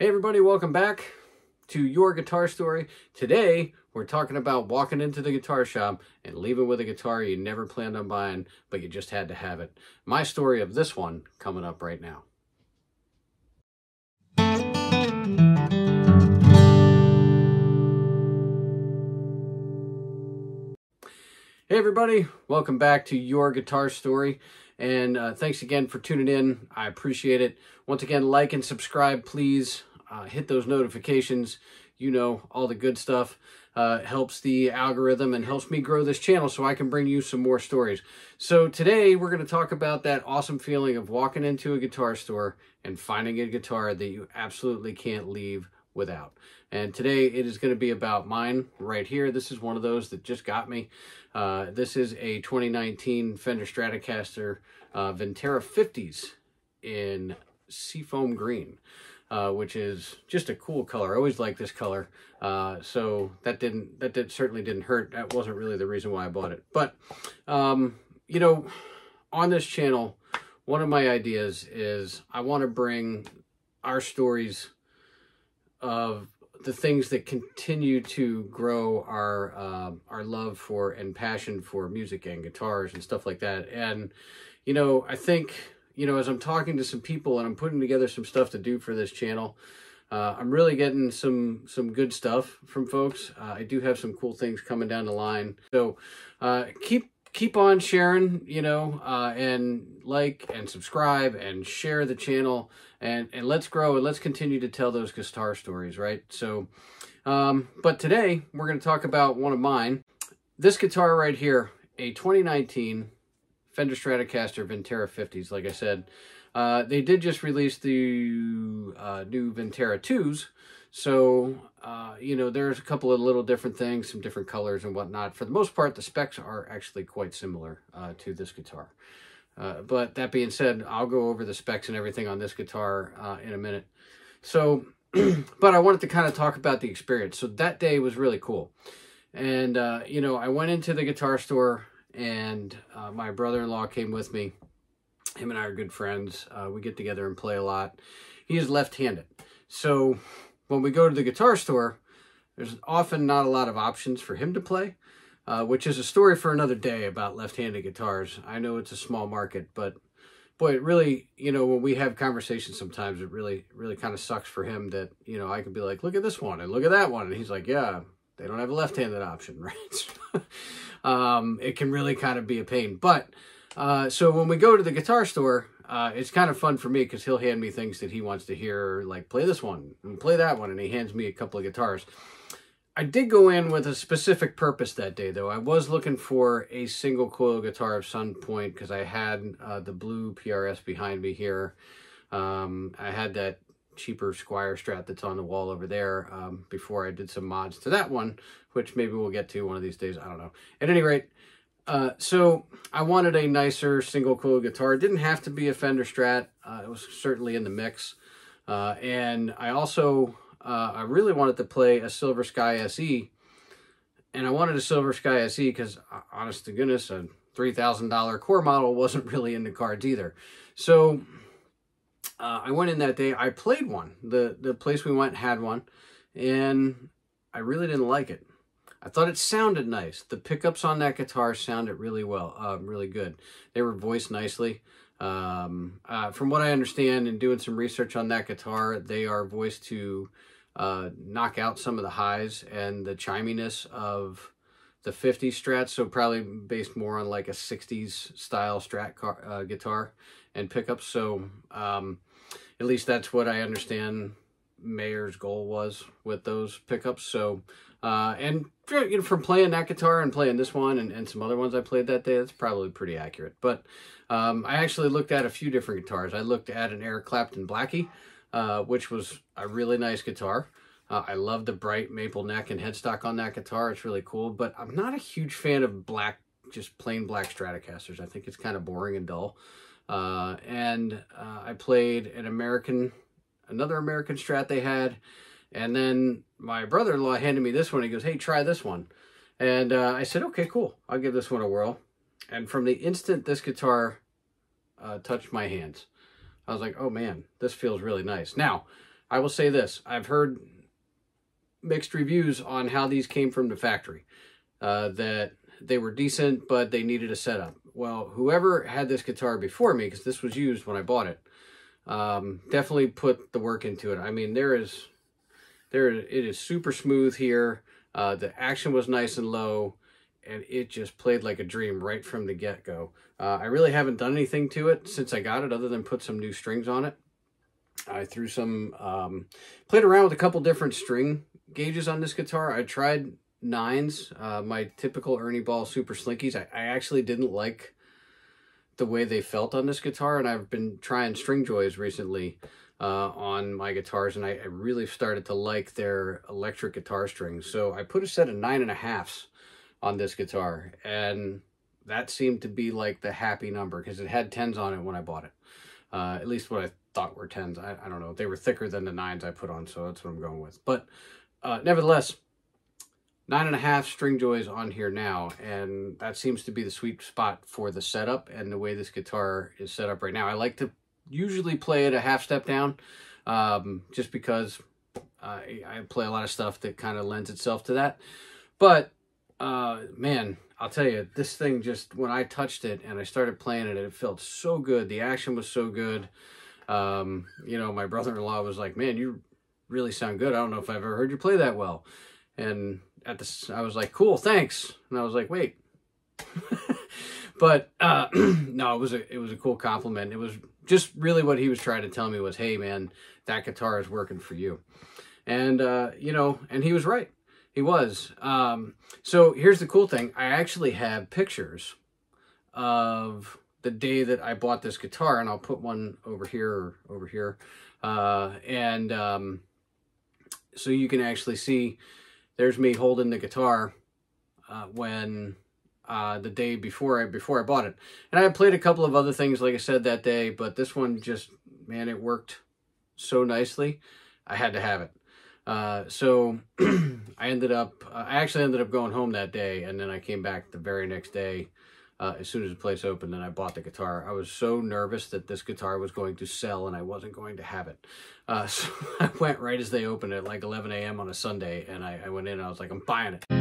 Hey everybody, welcome back to Your Guitar Story. Today, we're talking about walking into the guitar shop and leaving with a guitar you never planned on buying, but you just had to have it. My story of this one coming up right now. Hey everybody, welcome back to Your Guitar Story. And uh, thanks again for tuning in. I appreciate it. Once again, like and subscribe, please uh, hit those notifications. You know, all the good stuff uh, helps the algorithm and helps me grow this channel so I can bring you some more stories. So today we're going to talk about that awesome feeling of walking into a guitar store and finding a guitar that you absolutely can't leave without. And today it is going to be about mine right here. This is one of those that just got me. Uh, this is a 2019 Fender Stratocaster uh, Vintera 50s in Seafoam Green uh, which is just a cool color. I always like this color. Uh, so that didn't, that did, certainly didn't hurt. That wasn't really the reason why I bought it. But, um, you know, on this channel, one of my ideas is I want to bring our stories of the things that continue to grow our uh, our love for and passion for music and guitars and stuff like that. And you know, I think you know, as I'm talking to some people and I'm putting together some stuff to do for this channel, uh, I'm really getting some some good stuff from folks. Uh, I do have some cool things coming down the line. So uh, keep keep on sharing, you know, uh, and like and subscribe and share the channel and and let's grow and let's continue to tell those guitar stories, right? So, um, but today we're going to talk about one of mine. This guitar right here, a 2019 Fender Stratocaster Vintera 50s, like I said. Uh, they did just release the uh, new Vintera 2s, so, uh, you know, there's a couple of little different things, some different colors and whatnot. For the most part, the specs are actually quite similar uh, to this guitar. Uh, but that being said, I'll go over the specs and everything on this guitar uh, in a minute. So, but I wanted to kind of talk about the experience. So that day was really cool. And, you know, I went into the guitar store and uh, my brother-in-law came with me. Him and I are good friends. Uh, we get together and play a lot. He is left-handed. So when we go to the guitar store, there's often not a lot of options for him to play, uh, which is a story for another day about left-handed guitars. I know it's a small market, but boy, it really, you know, when we have conversations sometimes, it really, really kind of sucks for him that, you know, I could be like, look at this one and look at that one. And he's like, yeah, they don't have a left-handed option, right? um, it can really kind of be a pain. But uh, so when we go to the guitar store, uh, it's kind of fun for me because he'll hand me things that he wants to hear, like play this one and play that one, and he hands me a couple of guitars. I did go in with a specific purpose that day, though. I was looking for a single coil guitar of some point because I had uh, the blue PRS behind me here. Um, I had that cheaper Squier Strat that's on the wall over there um, before I did some mods to that one, which maybe we'll get to one of these days. I don't know. At any rate, uh, so I wanted a nicer single coil guitar. It didn't have to be a Fender Strat. Uh, it was certainly in the mix. Uh, and I also, uh, I really wanted to play a Silver Sky SE. And I wanted a Silver Sky SE because, uh, honest to goodness, a $3,000 core model wasn't really in the cards either. So uh, I went in that day. I played one. The the place we went had one, and I really didn't like it. I thought it sounded nice. The pickups on that guitar sounded really well, uh, really good. They were voiced nicely. Um, uh, from what I understand and doing some research on that guitar, they are voiced to uh, knock out some of the highs and the chiminess of the 50s strats, so probably based more on like a 60s style strat car, uh, guitar and pickups. So um, at least that's what I understand Mayer's goal was with those pickups. So, uh, and you know, from playing that guitar and playing this one and, and some other ones I played that day, that's probably pretty accurate. But um, I actually looked at a few different guitars. I looked at an Eric Clapton Blackie, uh, which was a really nice guitar. Uh, I love the bright maple neck and headstock on that guitar. It's really cool, but I'm not a huge fan of black, just plain black Stratocasters. I think it's kind of boring and dull. Uh, and uh, I played an American, another American Strat they had. And then my brother-in-law handed me this one. He goes, hey, try this one. And uh, I said, okay, cool. I'll give this one a whirl. And from the instant this guitar uh, touched my hands, I was like, oh man, this feels really nice. Now, I will say this: I've heard mixed reviews on how these came from the factory. Uh, that they were decent, but they needed a setup. Well, whoever had this guitar before me, because this was used when I bought it, um, definitely put the work into it. I mean, there is, there it is super smooth here. Uh, the action was nice and low, and it just played like a dream right from the get-go. Uh, I really haven't done anything to it since I got it, other than put some new strings on it. I threw some, um, played around with a couple different string gauges on this guitar. I tried nines, uh, my typical Ernie Ball Super Slinkies. I, I actually didn't like the way they felt on this guitar, and I've been trying string joys recently uh, on my guitars, and I, I, really started to like their electric guitar strings. So I put a set of nine and a halfs on this guitar, and that seemed to be like the happy number because it had tens on it when I bought it. Uh, at least what I thought were tens. I, I don't know. They were thicker than the nines I put on, so that's what I'm going with. But uh, nevertheless, nine and a half string joys on here now and that seems to be the sweet spot for the setup and the way this guitar is set up right now. I like to usually play it a half step down um, just because I, I play a lot of stuff that kind of lends itself to that. But uh, man i'll tell you this thing just when i touched it and i started playing it it felt so good. The action was so good. Um, you know my brother-in-law was like man you really sound good. I don't know if i've ever heard you play that well. And at this, I was like, cool, thanks. And I was like, wait. but uh, no, it was a it was a cool compliment. It was just really what he was trying to tell me was, hey man, that guitar is working for you. And uh, you know, and he was right. He was. Um, so here's the cool thing. I actually have pictures of the day that I bought this guitar, and I'll put one over here or over here. Uh, and um, so you can actually see there's me holding the guitar uh, when uh, the day before I before I bought it. And I played a couple of other things, like I said, that day, but this one just, man, it worked so nicely. I had to have it. Uh, so I ended up, uh, I actually ended up going home that day, and then I came back the very next day uh, as soon as the place opened and I bought the guitar. I was so nervous that this guitar was going to sell and I wasn't going to have it. Uh, so I went right as they opened at like 11 a.m. on a Sunday and I, I went in and I was like, I'm buying it.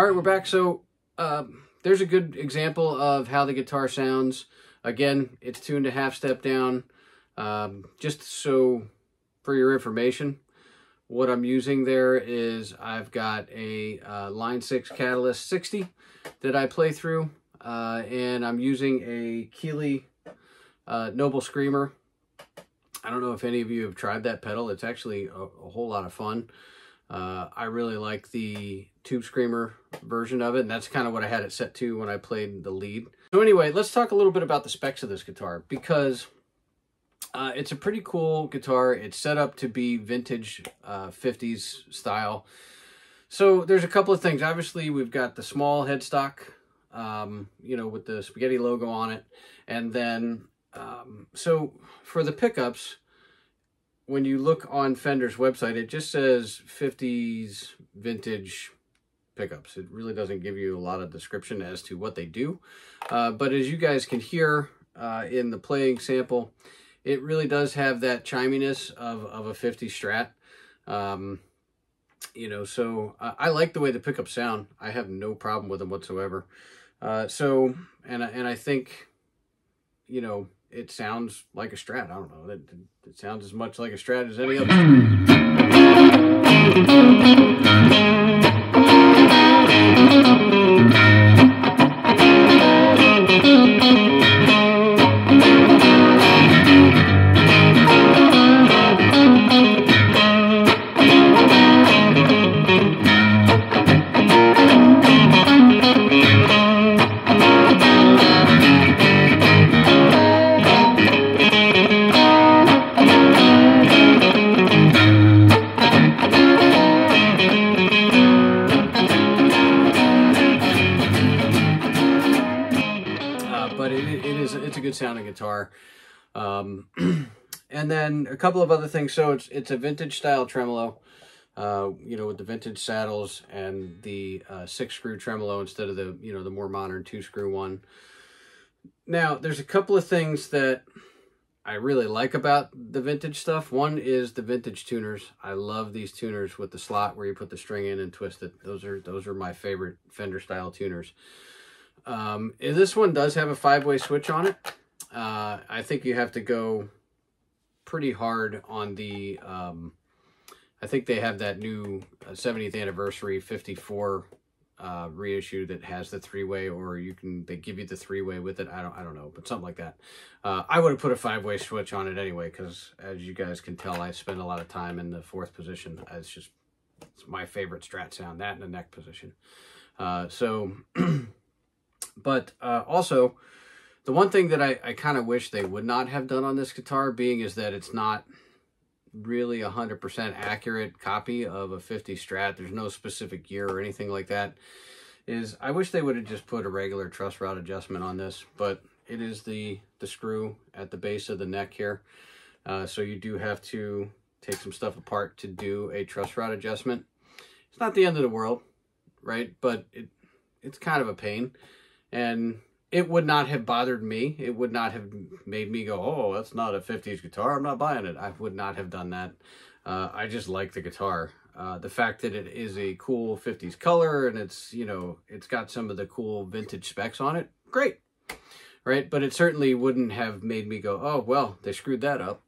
All right, we're back. So uh, there's a good example of how the guitar sounds. Again, it's tuned a half step down. Um, just so for your information, what I'm using there is I've got a uh, Line 6 Catalyst 60 that I play through. Uh, and I'm using a Keeley uh, Noble Screamer. I don't know if any of you have tried that pedal. It's actually a, a whole lot of fun. Uh, I really like the Tube Screamer version of it, and that's kind of what I had it set to when I played the lead. So anyway, let's talk a little bit about the specs of this guitar, because uh, it's a pretty cool guitar. It's set up to be vintage uh, 50s style. So there's a couple of things. Obviously, we've got the small headstock, um, you know, with the spaghetti logo on it. And then, um, so for the pickups, when you look on Fender's website, it just says 50s vintage pickups. It really doesn't give you a lot of description as to what they do. Uh, but as you guys can hear uh, in the playing sample, it really does have that chiminess of, of a 50 Strat. Um, you know, so uh, I like the way the pickups sound. I have no problem with them whatsoever. Uh, so, and, and I think, you know, it sounds like a Strat. I don't know. It, it sounds as much like a Strat as any other. guitar. Um, and then a couple of other things. So it's it's a vintage style tremolo. Uh, you know, with the vintage saddles and the uh, six screw tremolo instead of the you know the more modern two screw one. Now, there's a couple of things that I really like about the vintage stuff. One is the vintage tuners. I love these tuners with the slot where you put the string in and twist it. Those are those are my favorite Fender style tuners. Um, this one does have a five-way switch on it. Uh, I think you have to go pretty hard on the, um, I think they have that new 70th uh, anniversary 54 uh, reissue that has the three-way, or you can they give you the three-way with it. I don't I don't know, but something like that. Uh, I would have put a five-way switch on it anyway, because as you guys can tell, I spend a lot of time in the fourth position. It's just it's my favorite strat sound, that in the neck position. Uh, so, but uh, also the one thing that I, I kind of wish they would not have done on this guitar, being is that it's not really a 100% accurate copy of a 50 Strat. There's no specific year or anything like that. Is I wish they would have just put a regular truss rod adjustment on this, but it is the, the screw at the base of the neck here. Uh, so you do have to take some stuff apart to do a truss rod adjustment. It's not the end of the world, right? But it it's kind of a pain. And it would not have bothered me. It would not have made me go, oh, that's not a 50s guitar. I'm not buying it. I would not have done that. Uh, I just like the guitar. Uh, the fact that it is a cool 50s color and it's, you know, it's got some of the cool vintage specs on it, great. Right? But it certainly wouldn't have made me go, oh, well, they screwed that up.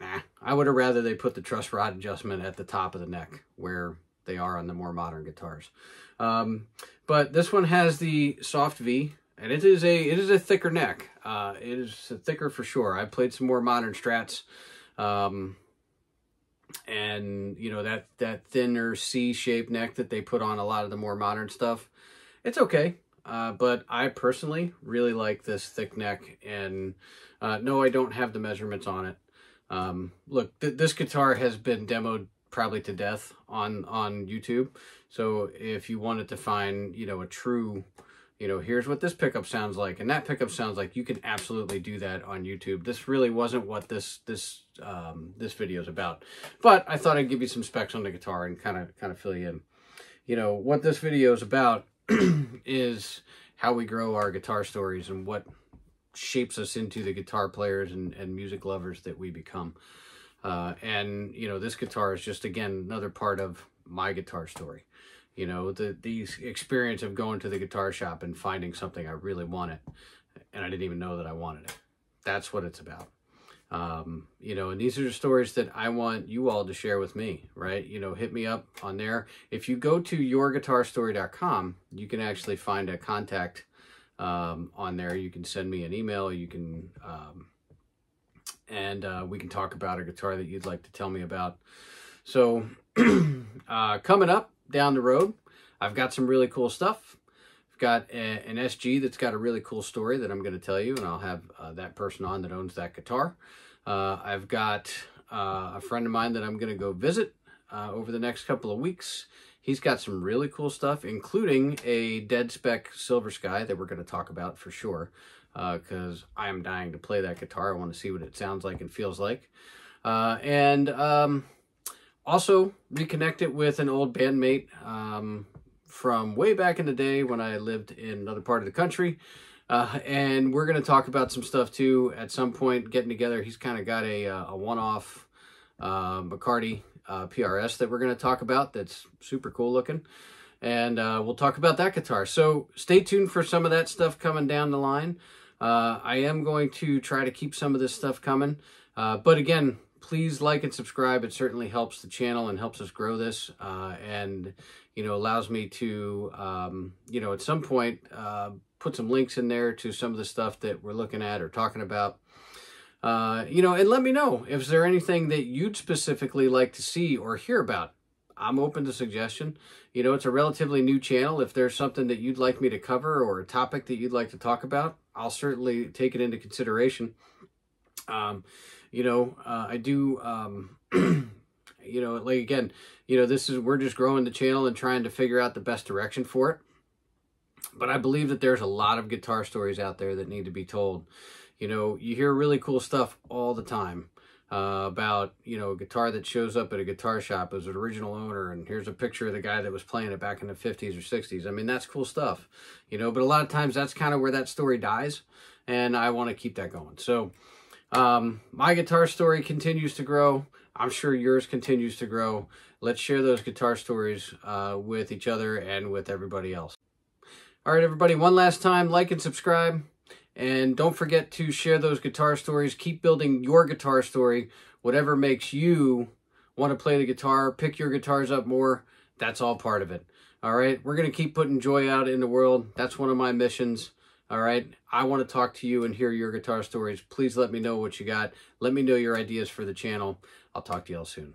Nah, I would have rather they put the truss rod adjustment at the top of the neck where they are on the more modern guitars. Um, but this one has the soft V, and it is a it is a thicker neck. Uh, it is thicker for sure. I played some more modern strats, um, and you know that that thinner C-shaped neck that they put on a lot of the more modern stuff. It's okay, uh, but I personally really like this thick neck. And uh, no, I don't have the measurements on it. Um, look, th this guitar has been demoed probably to death on on YouTube. So if you wanted to find, you know, a true, you know, here's what this pickup sounds like and that pickup sounds like, you can absolutely do that on YouTube. This really wasn't what this this um, this video is about, but I thought I'd give you some specs on the guitar and kind of kind of fill you in. You know what this video is about is how we grow our guitar stories and what shapes us into the guitar players and, and music lovers that we become. Uh, and, you know, this guitar is just, again, another part of my guitar story. You know, the, the experience of going to the guitar shop and finding something I really wanted, and I didn't even know that I wanted it. That's what it's about. Um, you know, and these are the stories that I want you all to share with me, right? You know, hit me up on there. If you go to yourguitarstory.com, you can actually find a contact um, on there. You can send me an email. You can um, and uh, we can talk about a guitar that you'd like to tell me about. So uh, coming up down the road, I've got some really cool stuff. I've got a, an SG that's got a really cool story that I'm going to tell you, and I'll have uh, that person on that owns that guitar. Uh, I've got uh, a friend of mine that I'm going to go visit uh, over the next couple of weeks. He's got some really cool stuff, including a dead spec Silver Sky that we're going to talk about for sure because uh, I am dying to play that guitar. I want to see what it sounds like and feels like. Uh, and um, also reconnect it with an old bandmate um, from way back in the day when I lived in another part of the country. Uh, and we're going to talk about some stuff too at some point getting together. He's kind of got a, uh, a one-off uh, McCarty uh, PRS that we're going to talk about that's super cool looking. And uh, we'll talk about that guitar. So stay tuned for some of that stuff coming down the line. Uh, I am going to try to keep some of this stuff coming. Uh, but again, please like and subscribe. It certainly helps the channel and helps us grow this uh, and, you know, allows me to, um, you know, at some point uh, put some links in there to some of the stuff that we're looking at or talking about. Uh, you know, and let me know if there anything that you'd specifically like to see or hear about. I'm open to suggestion. You know, it's a relatively new channel. If there's something that you'd like me to cover or a topic that you'd like to talk about, I'll certainly take it into consideration. Um, you know, uh, I do, um, you know, like again, you know, this is, we're just growing the channel and trying to figure out the best direction for it. But I believe that there's a lot of guitar stories out there that need to be told. You know, you hear really cool stuff all the time uh, about, you know, a guitar that shows up at a guitar shop as an original owner, and here's a picture of the guy that was playing it back in the 50s or 60s. I mean, that's cool stuff, you know, but a lot of times that's kind of where that story dies, and I want to keep that going. So, um, my guitar story continues to grow. I'm sure yours continues to grow. Let's share those guitar stories uh, with each other and with everybody else. All right, everybody, one last time, like and subscribe. And don't forget to share those guitar stories. Keep building your guitar story. Whatever makes you want to play the guitar, pick your guitars up more. That's all part of it. All right. We're going to keep putting joy out in the world. That's one of my missions. All right. I want to talk to you and hear your guitar stories. Please let me know what you got. Let me know your ideas for the channel. I'll talk to you all soon.